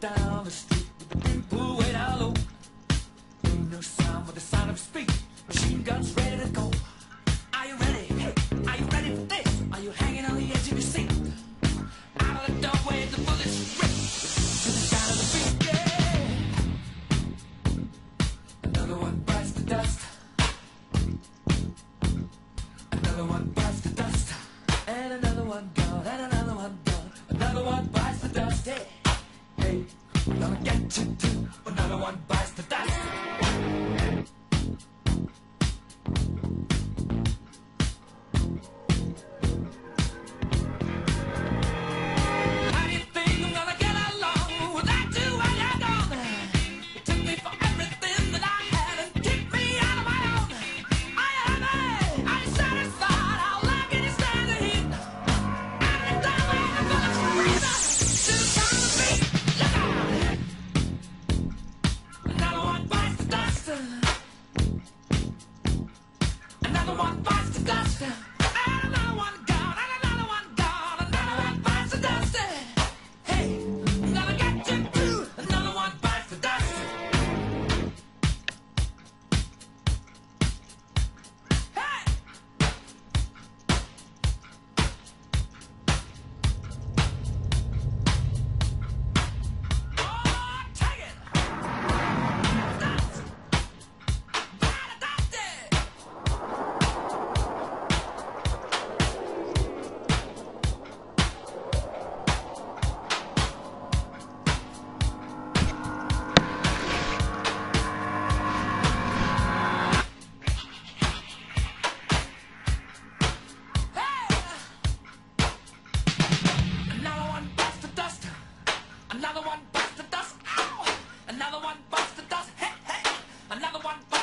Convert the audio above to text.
down the street with the people wait out low. Ain't no sound but the sound of speed. Machine guns ready to go. Are you ready? Hey, are you ready for this? Are you hanging on the edge of your seat? Out of the doorway, the bullets rip to the sound of the beat. Yeah. Another one bites the dust. Gonna get you too, but another one bites the dust. Another one